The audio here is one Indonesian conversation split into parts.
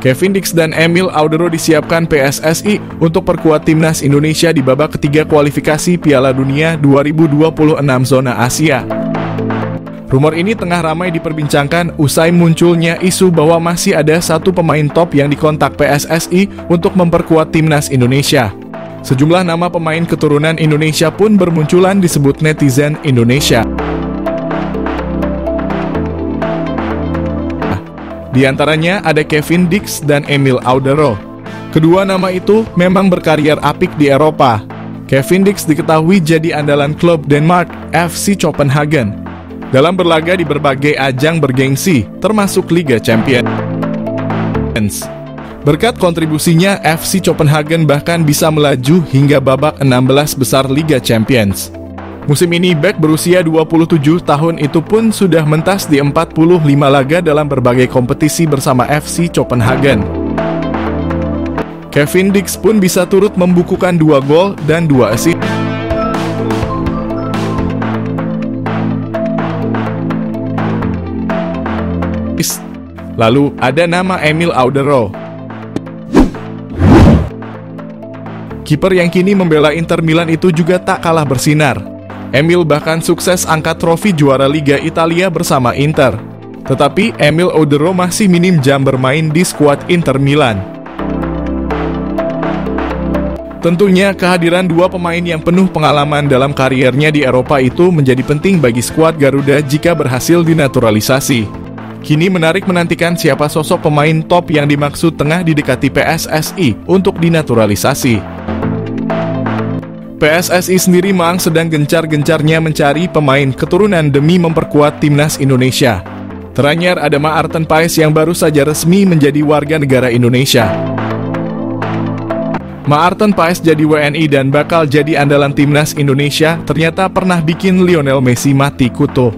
Kevin Dix dan Emil Audero disiapkan PSSI untuk perkuat timnas Indonesia di babak ketiga kualifikasi Piala Dunia 2026 zona Asia. Rumor ini tengah ramai diperbincangkan usai munculnya isu bahwa masih ada satu pemain top yang dikontak PSSI untuk memperkuat timnas Indonesia. Sejumlah nama pemain keturunan Indonesia pun bermunculan disebut netizen Indonesia. Di antaranya ada Kevin Dix dan Emil Audero. Kedua nama itu memang berkarier apik di Eropa. Kevin Dix diketahui jadi andalan klub Denmark FC Copenhagen dalam berlaga di berbagai ajang bergengsi, termasuk Liga Champions. Berkat kontribusinya, FC Copenhagen bahkan bisa melaju hingga babak 16 besar Liga Champions. Musim ini Beck berusia 27 tahun itu pun sudah mentas di 45 laga dalam berbagai kompetisi bersama FC Copenhagen. Kevin Dix pun bisa turut membukukan dua gol dan dua assist. Lalu ada nama Emil Audero. Kiper yang kini membela Inter Milan itu juga tak kalah bersinar. Emil bahkan sukses angkat trofi juara Liga Italia bersama Inter. Tetapi Emil Odero masih minim jam bermain di skuad Inter Milan. Tentunya kehadiran dua pemain yang penuh pengalaman dalam kariernya di Eropa itu menjadi penting bagi skuad Garuda jika berhasil dinaturalisasi. Kini menarik menantikan siapa sosok pemain top yang dimaksud tengah didekati PSSI untuk dinaturalisasi. PSSI sendiri memang sedang gencar-gencarnya mencari pemain keturunan demi memperkuat timnas Indonesia. Teranyar ada Ma Arten Paes yang baru saja resmi menjadi warga negara Indonesia. Ma Arten Paes jadi WNI dan bakal jadi andalan timnas Indonesia ternyata pernah bikin Lionel Messi mati kutu.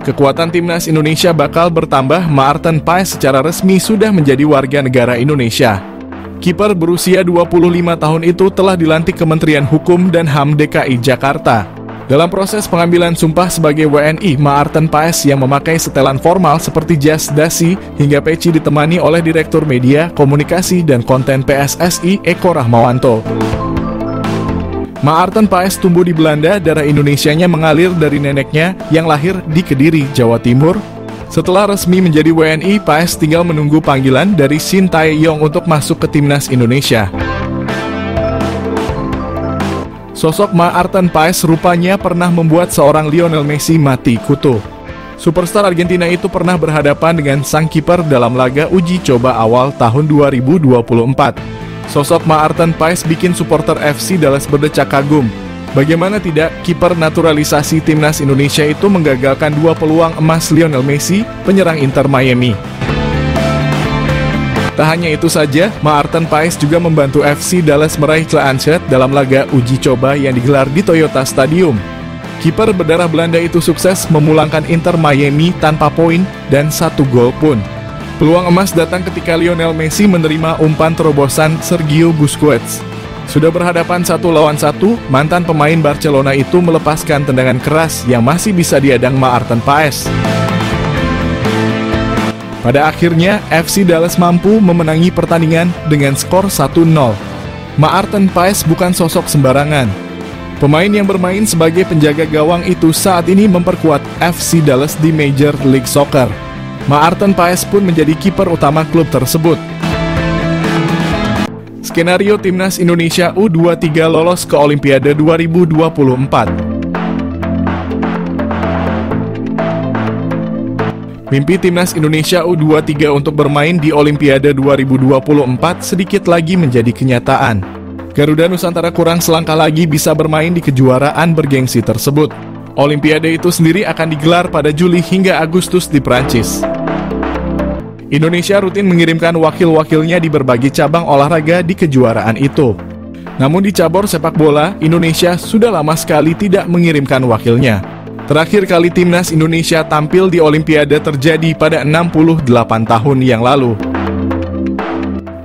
Kekuatan timnas Indonesia bakal bertambah Ma Arten Paes secara resmi sudah menjadi warga negara Indonesia. Kiper berusia 25 tahun itu telah dilantik Kementerian Hukum dan HAM DKI Jakarta. Dalam proses pengambilan sumpah sebagai WNI, Maarten Paes yang memakai setelan formal seperti jas dasi hingga peci ditemani oleh Direktur Media, Komunikasi, dan Konten PSSI Eko Rahmawanto. Maarten Paes tumbuh di Belanda, darah Indonesianya mengalir dari neneknya yang lahir di Kediri, Jawa Timur, setelah resmi menjadi WNI, Paes tinggal menunggu panggilan dari Shin Tae-yong untuk masuk ke timnas Indonesia. Sosok Ma Arten Paes rupanya pernah membuat seorang Lionel Messi mati kutu. Superstar Argentina itu pernah berhadapan dengan sang kiper dalam laga uji coba awal tahun 2024. Sosok Ma Arten Paes bikin supporter FC Dallas berdecak kagum Bagaimana tidak, kiper naturalisasi timnas Indonesia itu menggagalkan dua peluang emas Lionel Messi, penyerang Inter Miami. Tak hanya itu saja, Maarten Paes juga membantu FC Dallas meraih Anset dalam laga uji coba yang digelar di Toyota Stadium. Kiper berdarah Belanda itu sukses memulangkan Inter Miami tanpa poin dan satu gol pun. Peluang emas datang ketika Lionel Messi menerima umpan terobosan Sergio Busquets. Sudah berhadapan satu lawan satu, mantan pemain Barcelona itu melepaskan tendangan keras yang masih bisa diadang Maarten Paes. Pada akhirnya, FC Dallas mampu memenangi pertandingan dengan skor 1-0. Maarten Paes bukan sosok sembarangan. Pemain yang bermain sebagai penjaga gawang itu saat ini memperkuat FC Dallas di Major League Soccer. Maarten Paes pun menjadi kiper utama klub tersebut. Skenario Timnas Indonesia U23 lolos ke Olimpiade 2024. Mimpi Timnas Indonesia U23 untuk bermain di Olimpiade 2024 sedikit lagi menjadi kenyataan. Garuda Nusantara kurang selangkah lagi bisa bermain di kejuaraan bergengsi tersebut. Olimpiade itu sendiri akan digelar pada Juli hingga Agustus di Prancis. Indonesia rutin mengirimkan wakil-wakilnya di berbagai cabang olahraga di kejuaraan itu. Namun di cabur sepak bola, Indonesia sudah lama sekali tidak mengirimkan wakilnya. Terakhir kali timnas Indonesia tampil di Olimpiade terjadi pada 68 tahun yang lalu.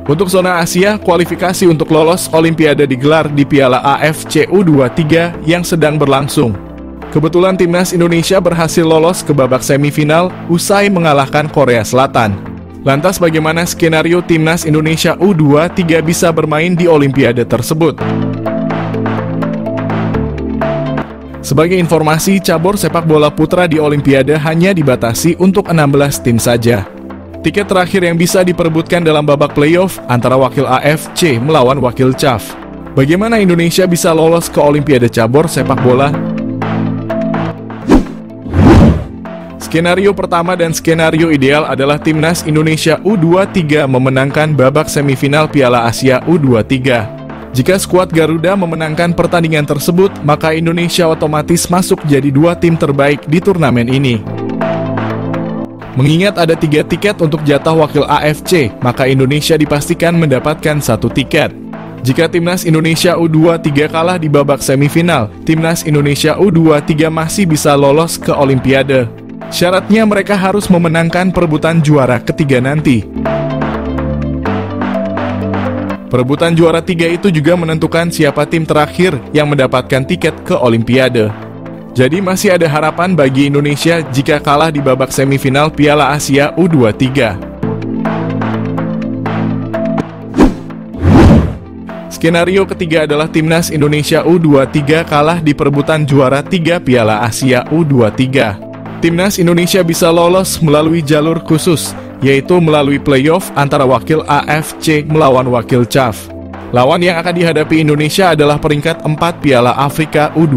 Untuk zona Asia, kualifikasi untuk lolos Olimpiade digelar di Piala AFC U23 yang sedang berlangsung. Kebetulan timnas Indonesia berhasil lolos ke babak semifinal usai mengalahkan Korea Selatan. Lantas bagaimana skenario timnas Indonesia U23 bisa bermain di Olimpiade tersebut? Sebagai informasi, cabur sepak bola putra di Olimpiade hanya dibatasi untuk 16 tim saja. Tiket terakhir yang bisa diperebutkan dalam babak playoff antara wakil AFC melawan wakil CAF. Bagaimana Indonesia bisa lolos ke Olimpiade cabur sepak bola? Skenario pertama dan skenario ideal adalah timnas Indonesia U23 memenangkan babak semifinal Piala Asia U23. Jika skuad Garuda memenangkan pertandingan tersebut, maka Indonesia otomatis masuk jadi dua tim terbaik di turnamen ini. Mengingat ada tiga tiket untuk jatah wakil AFC, maka Indonesia dipastikan mendapatkan satu tiket. Jika timnas Indonesia U23 kalah di babak semifinal, timnas Indonesia U23 masih bisa lolos ke Olimpiade. Syaratnya mereka harus memenangkan perebutan juara ketiga nanti. Perebutan juara tiga itu juga menentukan siapa tim terakhir yang mendapatkan tiket ke Olimpiade. Jadi masih ada harapan bagi Indonesia jika kalah di babak semifinal Piala Asia U23. Skenario ketiga adalah timnas Indonesia U23 kalah di perebutan juara 3 Piala Asia U23 timnas Indonesia bisa lolos melalui jalur khusus, yaitu melalui playoff antara wakil AFC melawan wakil CAF. Lawan yang akan dihadapi Indonesia adalah peringkat 4 Piala Afrika U23.